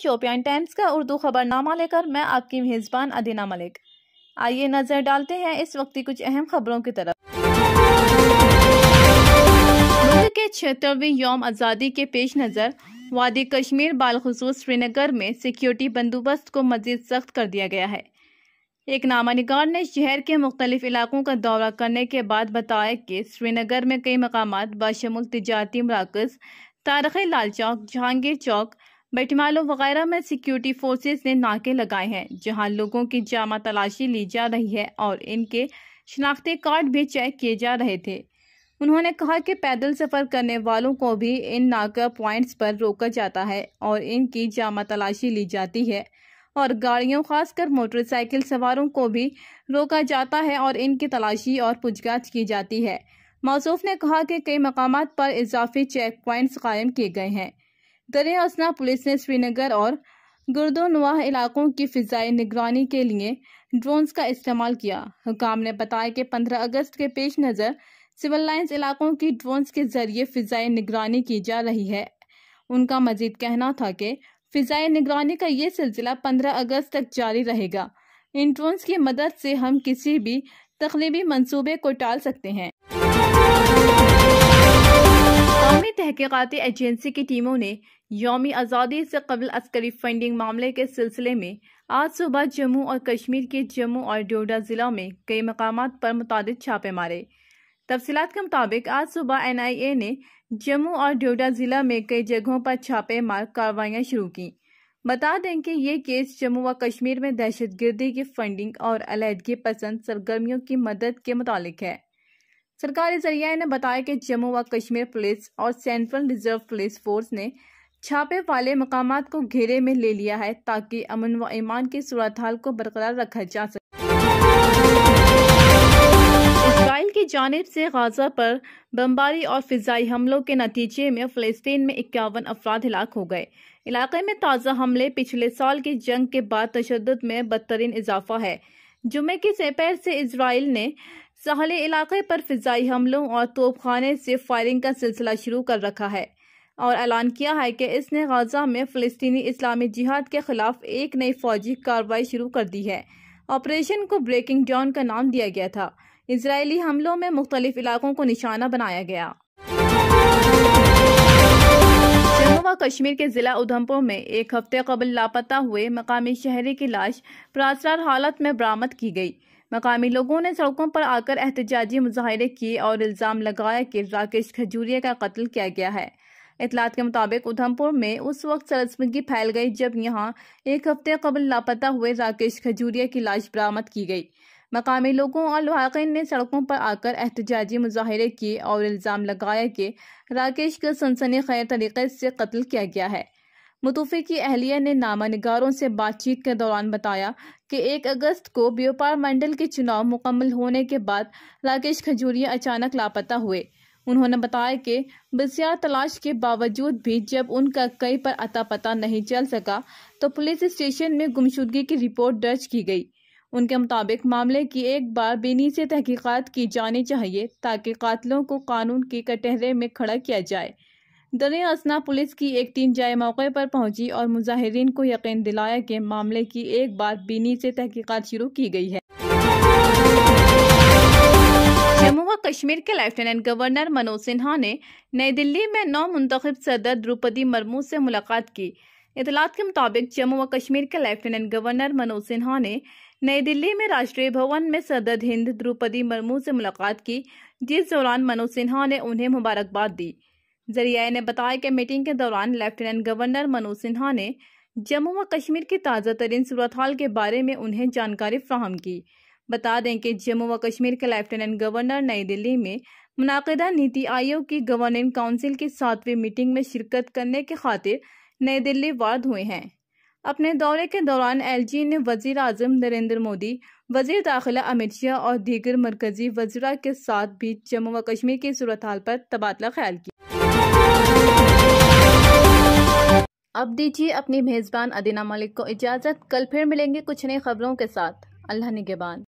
Shopian times का उर्दू खबरनामा लेकर मैं आपकी मेज़बान अदीना मलिक। आइए नज़र डालते हैं इस वक्त की कुछ अहम खबरों की तरफ़। मुल्क के छिहत्तरवीं योम आज़ादी के पेश नज़र, वादी कश्मीर बालखसूस श्रीनगर में सिक्योरिटी बंदोबस्त को मजीद सख्त कर दिया गया है। एक नामा निगार ने शहर के मुख्तलिफ़ इलाकों का दौरा करने के बाद बताया कि श्रीनगर में कई मकाम बाशमुल तजारती मराकज, तारखी लाल चौक, जहांगीर चौक बैठमालो वगैरह में सिक्योरिटी फोर्सेस ने नाके लगाए हैं, जहाँ लोगों की जामा तलाशी ली जा रही है और इनके शनाख्ती कार्ड भी चेक किए जा रहे थे। उन्होंने कहा कि पैदल सफ़र करने वालों को भी इन नाका पॉइंट्स पर रोका जाता है और इनकी जामा तलाशी ली जाती है और गाड़ियों, खासकर मोटरसाइकिल सवारों को भी रोका जाता है और इनकी तलाशी और पुछगाछ की जाती है। मौसूफ ने कहा कि कई मकाम पर इजाफी चेक पॉइंट्स कायम किए गए हैं। दरिया असना पुलिस ने श्रीनगर और गुर्दोनवाह इलाकों की फिजाई निगरानी के लिए ड्रोन्स का इस्तेमाल किया। हुकाम ने बताया कि 15 अगस्त के पेश नज़र सिविल लाइन्स इलाकों की ड्रोन्स के ज़रिए फिजाई निगरानी की जा रही है। उनका मजीद कहना था कि फिजाई निगरानी का ये सिलसिला 15 अगस्त तक जारी रहेगा। इन ड्रोन्स की मदद से हम किसी भी तकलीबी मंसूबे को टाल सकते हैं। कौमी तहकीकती एजेंसी की टीमों ने योमी आज़ादी से कबल अस्करी फंडिंग मामले के सिलसिले में आज सुबह जम्मू और कश्मीर के जम्मू और डोडा ज़िला में कई मकाम पर मुतद छापे मारे। तफसीत के मुताबिक, आज सुबह एन आई ए ने जम्मू और डोडा ज़िला में कई जगहों पर छापे मार कार्रवाइयाँ शुरू की। बता दें कि ये केस जम्मू व कश्मीर में दहशत गर्दी की फंडिंग और अलीहदगी पसंद सरगर्मियों की मदद के मुतालिक है। सरकारी ज़रिया ने बताया कि जम्मू व कश्मीर पुलिस और सेंट्रल रिज़र्व पुलिस फोर्स ने छापे वाले मकाम को घेरे में ले लिया है ताकि अमन व ईमान की सूरत हाल को बरकरार रखा जा सके। इसराइल की जानब से गाजा पर बमबारी और फिजाई हमलों के नतीजे में फ़लस्तीन में इक्यावन अफराद हिलाक हो गए। इलाके में ताज़ा हमले पिछले साल की जंग के बाद तशद में बदतरीन इजाफा है। जुमे की सेपैर से इसराइल ने सहली इलाके पर फिजाई हमलों और तोपखाने से फायरिंग का सिलसिला शुरू कर रखा है और ऐलान किया है कि इसने गाजा में फ़लस्तनी इस्लामी जिहाद के खिलाफ एक नई फौजी कार्रवाई शुरू कर दी है। ऑपरेशन को ब्रेकिंग डाउन का नाम दिया गया था। इसराइली हमलों में मुख्तलिफ़ इलाकों को निशाना बनाया गया। व कश्मीर के जिला उधमपुर में एक हफ़्ते कबल लापता हुए मकामी शहरी की लाश प्रासरार हालत में बरामद की गई। मकामी लोगों ने सड़कों पर आकर एहतजाजी मुजाहरे किए और इल्ज़ाम लगाया कि राकेश खजूरिया का कत्ल किया गया है। इतलात के मुताबिक उधमपुर में उस वक्त सरसमगी फैल गई जब यहाँ एक हफ़्ते कबल लापता हुए राकेश खजूरिया की लाश बरामद की गई। मकामी लोगों और लुहाकिन ने सड़कों पर आकर एहतजाजी मुजाहरे किए और इल्ज़ाम लगाया कि राकेश का सनसनी खैर तरीके से कत्ल किया गया है। मुतूफ़ी की अहलिया ने नामा निगारों से बातचीत के दौरान बताया कि एक अगस्त को व्यापार मंडल के चुनाव मुकम्मल होने के बाद राकेश खजूरिया अचानक लापता हुए। उन्होंने बताया कि बसियार तलाश के बावजूद भी जब उनका कई पर अता पता नहीं चल सका तो पुलिस स्टेशन में गुमशुदगी की रिपोर्ट दर्ज की गई। उनके मुताबिक मामले की एक बार बेनी से तहकीकात की जानी चाहिए ताकि कातलों को कानून के कटहरे में खड़ा किया जाए। दरिया असना पुलिस की एक टीम जाए मौके पर पहुँची और मुजाहरीन को यकीन दिलाया कि मामले की एक बार बीनी से तहकीकात शुरू की गई है। जम्मू व कश्मीर के लेफ्टिनेंट गवर्नर मनोज सिन्हा ने नई दिल्ली में नौ मुंतब सदर द्रौपदी मुर्मू से मुलाकात की। इतलात के मुताबिक जम्मू व कश्मीर के लेफ्टिनेंट गवर्नर मनोज सिन्हा ने नई दिल्ली में राष्ट्रीय भवन में सदर हिंद द्रौपदी मुर्मू से मुलाकात की। जिस दौरान मनोज सिन्हा ने उन्हें मुबारकबाद दी। ज़रिया ने बताया कि मीटिंग के दौरान लेफ्टिनेंट गवर्नर मनोज सिन्हा ने जम्मू व कश्मीर की ताज़ा तरीन सूरत हाल के बारे में उन्हें जानकारी फ्राहम की। बता दें कि जम्मू व कश्मीर के लेफ्टिनेंट गवर्नर नई दिल्ली में मुनादा नीति आयोग की गवर्निंग काउंसिल की सातवीं मीटिंग में शिरकत करने के खातिर नई दिल्ली वार्द हुए हैं। अपने दौरे के दौरान एलजी ने वज़ीर अजम नरेंद्र मोदी, वज़ीर दाखिला अमित शाह और दीगर मरकजी वजरा के साथ भी जम्मू व कश्मीर की सूरत हाल पर तबादला ख्याल किया। अब दीजिए अपनी मेज़बान अदीना मलिक को इजाज़त। कल फिर मिलेंगे कुछ नई खबरों के साथ। अल्लाह निगेबान।